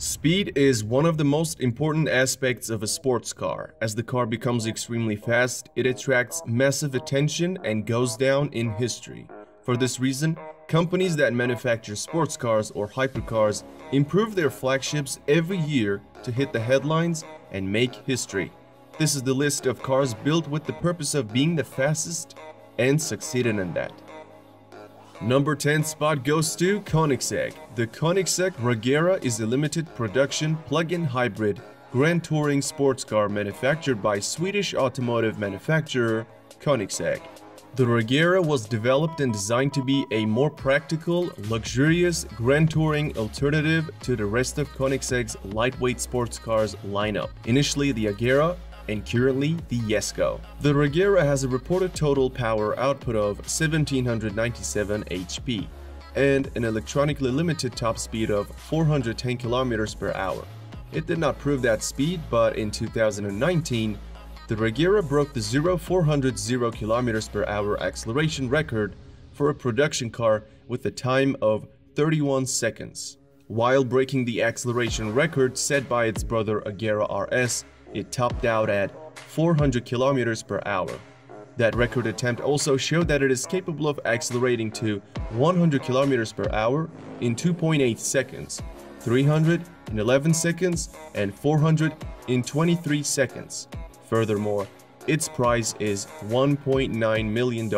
Speed is one of the most important aspects of a sports car. As the car becomes extremely fast, it attracts massive attention and goes down in history. For this reason, companies that manufacture sports cars or hypercars improve their flagships every year to hit the headlines and make history. This is the list of cars built with the purpose of being the fastest and succeeded in that. Number 10 spot goes to Koenigsegg. The Koenigsegg Regera is a limited production plug-in hybrid grand touring sports car manufactured by Swedish automotive manufacturer Koenigsegg. The Regera was developed and designed to be a more practical, luxurious grand touring alternative to the rest of Koenigsegg's lightweight sports cars lineup. Initially the Agera and currently the Jesko. The Regera has a reported total power output of 1797 HP and an electronically limited top speed of 410 km per hour. It did not prove that speed, but in 2019, the Regera broke the 0 400 0 km per hour acceleration record for a production car with a time of 31 seconds. While breaking the acceleration record set by its brother Agera RS it topped out at 400 kilometers per hour. That record attempt also showed that it is capable of accelerating to 100 kilometers per hour in 2.8 seconds, 300 in 11 seconds, and 400 in 23 seconds. Furthermore, its price is $1.9 million.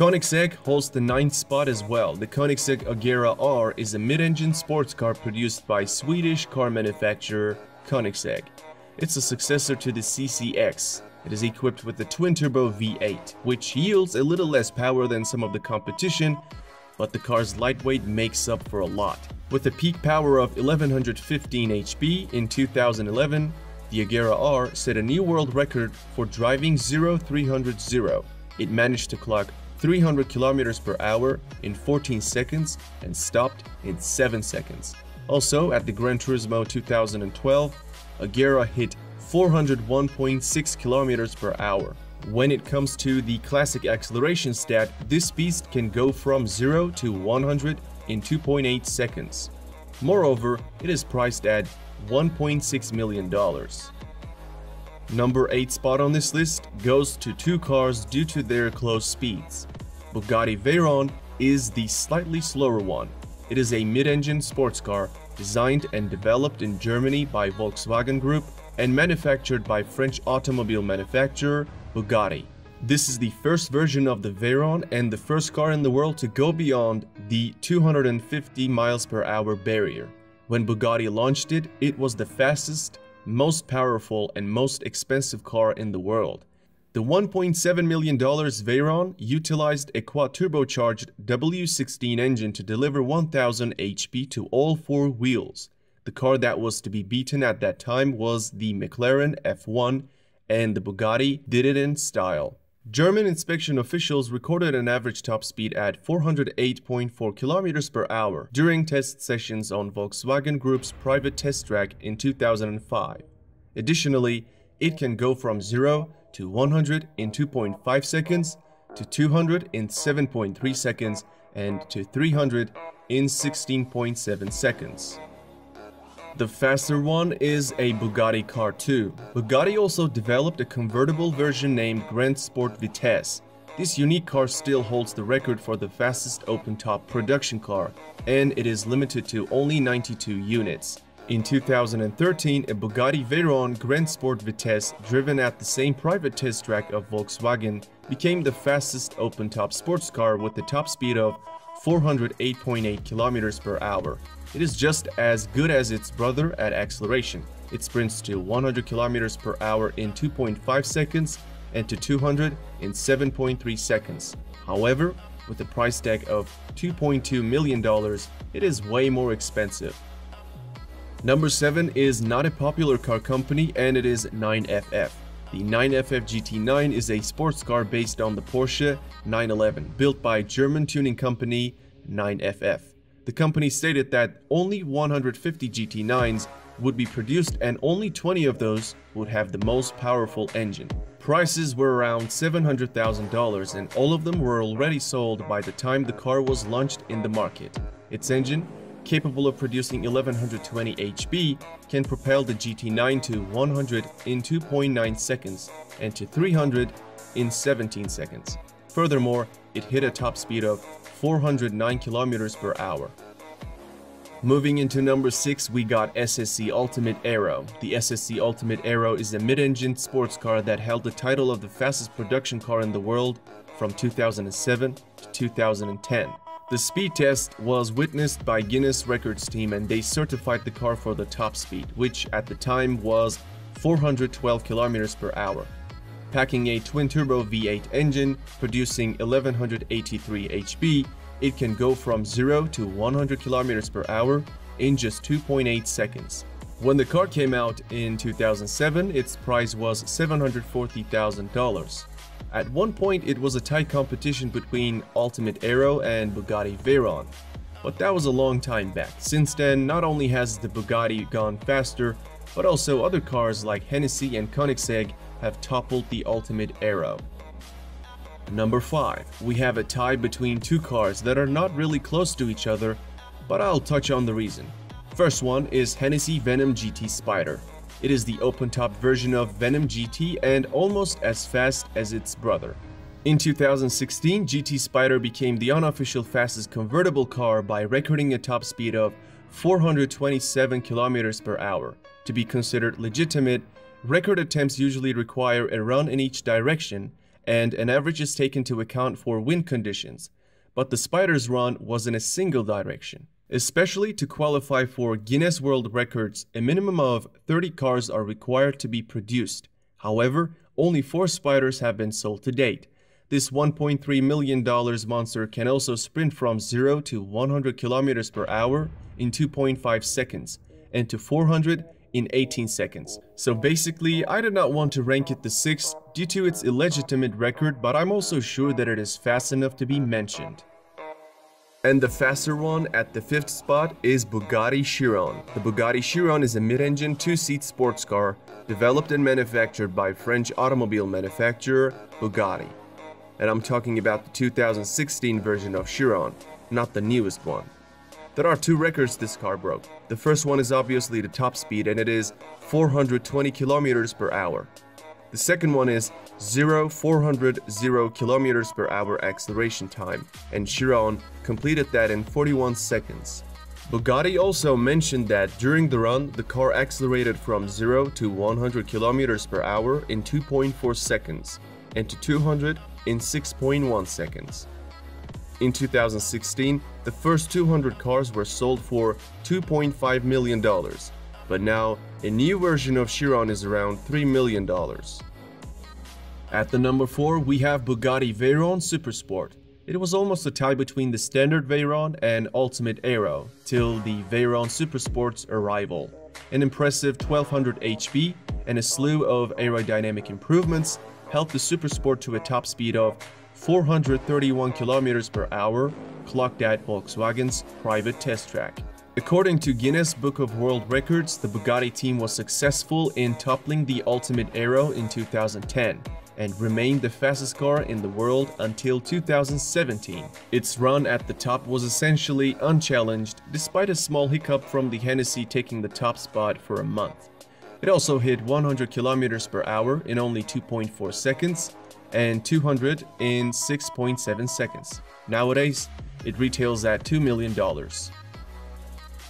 Koenigsegg holds the ninth spot as well. The Koenigsegg Agera R is a mid-engine sports car produced by Swedish car manufacturer Koenigsegg. It's a successor to the CCX. It is equipped with the twin-turbo V8, which yields a little less power than some of the competition, but the car's lightweight makes up for a lot. With a peak power of 1115 HP in 2011, the Agera R set a new world record for driving 0300 0. It managed to clock 300 km per hour in 14 seconds and stopped in 7 seconds. Also, at the Gran Turismo 2012, Agera hit 401.6 km per hour. When it comes to the classic acceleration stat, this beast can go from 0 to 100 in 2.8 seconds. Moreover, it is priced at $1.6 million. Number 8 spot on this list goes to two cars due to their close speeds. Bugatti Veyron is the slightly slower one. It is a mid-engine sports car designed and developed in Germany by Volkswagen Group and manufactured by French automobile manufacturer Bugatti. This is the first version of the Veyron and the first car in the world to go beyond the 250 miles per hour barrier. When Bugatti launched it, it was the fastest, most powerful, and most expensive car in the world. The $1.7 million Veyron utilized a quad-turbocharged W16 engine to deliver 1000 HP to all four wheels. The car that was to be beaten at that time was the McLaren F1 and the Bugatti did it in style. German inspection officials recorded an average top speed at 408.4 km per hour during test sessions on Volkswagen Group's private test track in 2005. Additionally, it can go from 0 to 100 in 2.5 seconds, to 200 in 7.3 seconds, and to 300 in 16.7 seconds. The faster one is a Bugatti Car 2. Bugatti also developed a convertible version named Grand Sport Vitesse. This unique car still holds the record for the fastest open-top production car, and it is limited to only 92 units. In 2013, a Bugatti Veyron Grand Sport Vitesse driven at the same private test track of Volkswagen became the fastest open-top sports car with a top speed of 408.8 km per hour. It is just as good as its brother at acceleration. It sprints to 100 km per hour in 2.5 seconds and to 200 in 7.3 seconds. However, with a price tag of $2.2 million, it is way more expensive. Number 7 is not a popular car company and it is 9FF. The 9FF GT9 is a sports car based on the Porsche 911, built by German tuning company 9FF. The company stated that only 150 GT9s would be produced and only 20 of those would have the most powerful engine. Prices were around $700,000 and all of them were already sold by the time the car was launched in the market. Its engine capable of producing 1120 HP, can propel the GT9 to 100 in 2.9 seconds and to 300 in 17 seconds. Furthermore, it hit a top speed of 409 km per hour. Moving into number 6, we got SSC Ultimate Aero. The SSC Ultimate Aero is a mid-engine sports car that held the title of the fastest production car in the world from 2007 to 2010. The speed test was witnessed by Guinness Records team and they certified the car for the top speed, which at the time was 412 km per hour. Packing a twin-turbo V8 engine, producing 1183 HP, it can go from 0 to 100 km per hour in just 2.8 seconds. When the car came out in 2007, its price was $740,000. At one point, it was a tight competition between Ultimate Aero and Bugatti Veyron. But that was a long time back. Since then, not only has the Bugatti gone faster, but also other cars like Hennessy and Koenigsegg have toppled the Ultimate Aero. Number 5. We have a tie between two cars that are not really close to each other, but I'll touch on the reason. First one is Hennessy Venom GT Spider. It is the open-top version of Venom GT and almost as fast as its brother. In 2016, GT Spider became the unofficial fastest convertible car by recording a top speed of 427 km per hour. To be considered legitimate, record attempts usually require a run in each direction, and an average is taken to account for wind conditions, but the Spider's run was in a single direction. Especially to qualify for Guinness World Records, a minimum of 30 cars are required to be produced. However, only 4 Spiders have been sold to date. This $1.3 million monster can also sprint from 0 to 100 kilometers per hour in 2.5 seconds and to 400 in 18 seconds. So basically, I did not want to rank it the 6th due to its illegitimate record, but I'm also sure that it is fast enough to be mentioned. And the faster one at the fifth spot is Bugatti Chiron. The Bugatti Chiron is a mid-engine two-seat sports car developed and manufactured by French automobile manufacturer Bugatti. And I'm talking about the 2016 version of Chiron, not the newest one. There are two records this car broke. The first one is obviously the top speed and it is 420 kilometers per hour. The second one is 0 400 0 kilometers per hour acceleration time, and Chiron completed that in 41 seconds. Bugatti also mentioned that during the run, the car accelerated from 0 to 100 kilometers per hour in 2.4 seconds, and to 200 in 6.1 seconds. In 2016, the first 200 cars were sold for $2.5 million, but now a new version of Chiron is around $3 million. At the number 4, we have Bugatti Veyron Supersport. It was almost a tie between the standard Veyron and Ultimate Aero, till the Veyron Supersport's arrival. An impressive 1200 HP and a slew of aerodynamic improvements helped the Supersport to a top speed of 431 km per hour, clocked at Volkswagen's private test track. According to Guinness Book of World Records, the Bugatti team was successful in toppling the Ultimate Aero in 2010 and remained the fastest car in the world until 2017. Its run at the top was essentially unchallenged despite a small hiccup from the Hennessy taking the top spot for a month. It also hit 100 km per hour in only 2.4 seconds and 200 in 6.7 seconds. Nowadays, it retails at $2 million.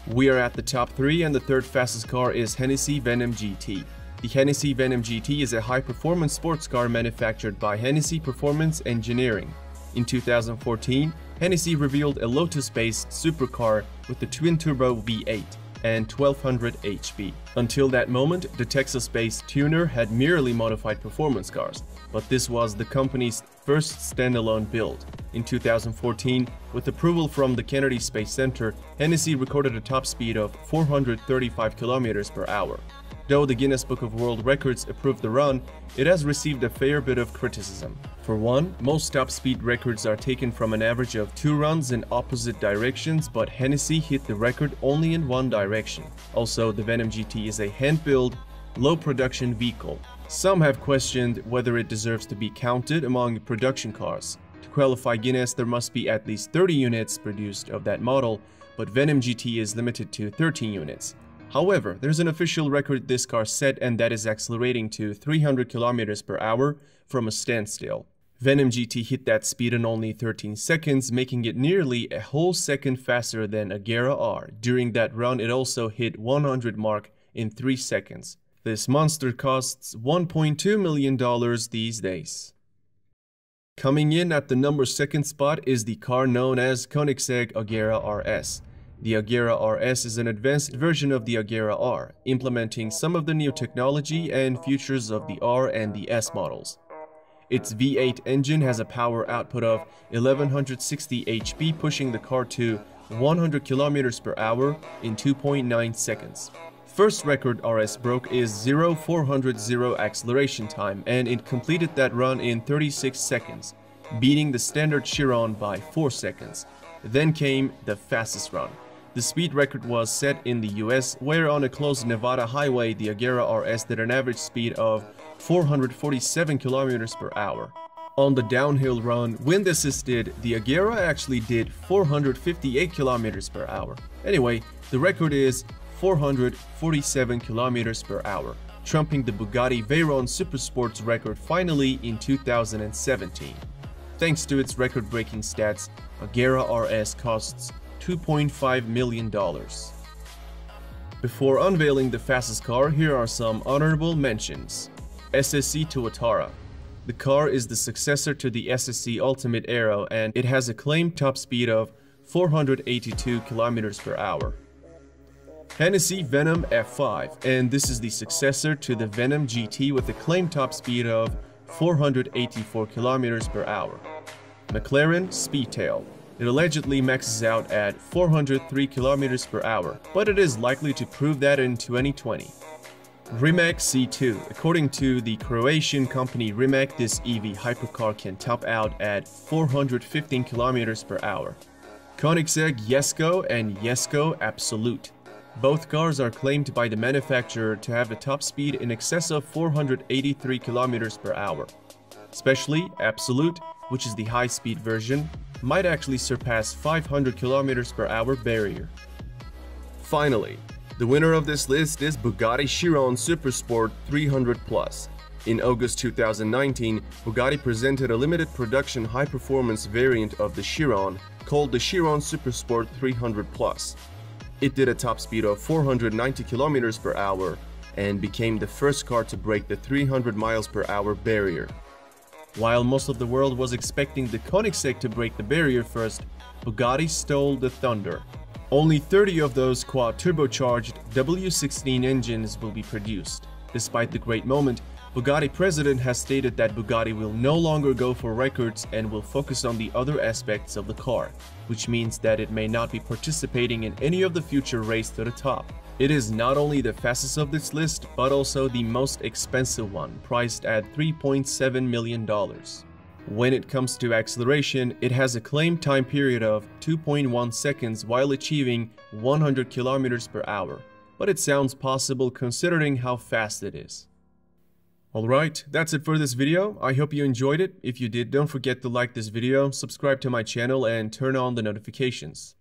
We are at the top 3 and the third fastest car is Hennessy Venom GT. The Hennessy Venom GT is a high-performance sports car manufactured by Hennessy Performance Engineering. In 2014, Hennessy revealed a Lotus-based supercar with the twin-turbo V8 and 1200 HP. Until that moment, the Texas-based tuner had merely modified performance cars, but this was the company's first standalone build. In 2014, with approval from the Kennedy Space Center, Hennessy recorded a top speed of 435 km per hour. Though the Guinness Book of World Records approved the run, it has received a fair bit of criticism. For one, most top speed records are taken from an average of two runs in opposite directions, but Hennessy hit the record only in one direction. Also, the Venom GT is a hand-built, low-production vehicle. Some have questioned whether it deserves to be counted among production cars. To qualify Guinness, there must be at least 30 units produced of that model, but Venom GT is limited to 13 units. However, there's an official record this car set and that is accelerating to 300 km per hour from a standstill. Venom GT hit that speed in only 13 seconds, making it nearly a whole second faster than Agera R. During that run, it also hit 100 mark in 3 seconds. This monster costs $1.2 million these days. Coming in at the number second spot is the car known as Koenigsegg Agera RS. The Agera RS is an advanced version of the Agera R, implementing some of the new technology and features of the R and the S models. Its V8 engine has a power output of 1160 HP, pushing the car to 100 km per hour in 2.9 seconds. First record RS broke is 0400 acceleration time and it completed that run in 36 seconds, beating the standard Chiron by 4 seconds. Then came the fastest run. The speed record was set in the US, where on a closed Nevada highway, the Agera RS did an average speed of 447 km per hour. On the downhill run, wind assisted, the Agera actually did 458 km per hour. Anyway, the record is 447 km per hour, trumping the Bugatti Veyron Supersport's record finally in 2017. Thanks to its record-breaking stats, Agera RS costs $2.5 million. Before unveiling the fastest car, here are some honorable mentions. SSC Tuatara. The car is the successor to the SSC Ultimate Aero and it has a claimed top speed of 482 km per hour. Hennessy Venom F5 and this is the successor to the Venom GT with a claimed top speed of 484 km per hour. McLaren Speedtail it allegedly maxes out at 403 km per hour, but it is likely to prove that in 2020. Rimac C2 According to the Croatian company Rimac, this EV hypercar can top out at 415 km per hour. Koenigsegg Jesko and Jesko Absolute. Both cars are claimed by the manufacturer to have a top speed in excess of 483 km per hour. Especially Absolute, which is the high-speed version, might actually surpass 500 km per hour barrier. Finally, the winner of this list is Bugatti Chiron Supersport 300 Plus. In August 2019, Bugatti presented a limited production high-performance variant of the Chiron called the Chiron Supersport 300 Plus. It did a top speed of 490 km per hour and became the first car to break the 300 miles per hour barrier. While most of the world was expecting the Koenigsegg to break the barrier first, Bugatti stole the thunder. Only 30 of those quad-turbocharged W16 engines will be produced. Despite the great moment, Bugatti president has stated that Bugatti will no longer go for records and will focus on the other aspects of the car, which means that it may not be participating in any of the future race to the top. It is not only the fastest of this list, but also the most expensive one, priced at $3.7 million. When it comes to acceleration, it has a claimed time period of 2.1 seconds while achieving 100 km per hour, but it sounds possible considering how fast it is. Alright, that's it for this video. I hope you enjoyed it. If you did, don't forget to like this video, subscribe to my channel, and turn on the notifications.